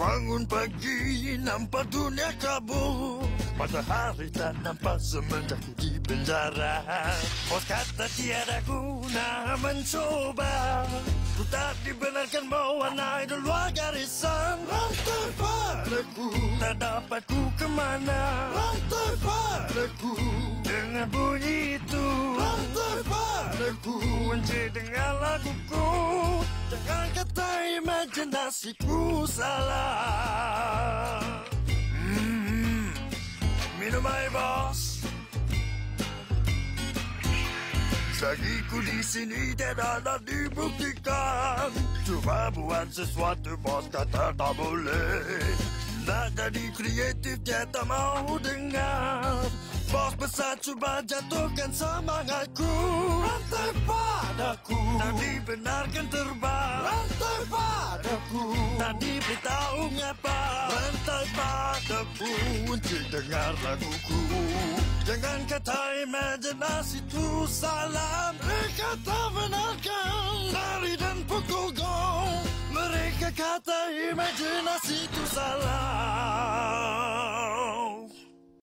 Bangun pagi nampak dunia kabur. Matahari tak nampak semenjak di penjara. Bos kata tiada guna mencoba. Ku tak dibenarkan mewarnai di luar garisan. Rantai padaku Tak dapat ku ke mana. Rantai padaku Dengan bunyi itu. Rantai padaku Kunci dengan laguku. Jangan kata imajinasiku salah Sagiku di sini tidak ada dibuktikan Cuma buat sesuatu bos kata tak boleh. Nak jadi kreatif dia tak mau dengar. Bos besar cuba jatuhkan semangatku. Rantai padaku. Tak dibenarkan terbang Rantai padaku. Tak diberitahu ngapa Rantai padaku Untuk dengar laguku. Jangan kata imajinasi itu salah Mereka tak benarkan Lari dan pukul gong Mereka kata imajinasi itu salah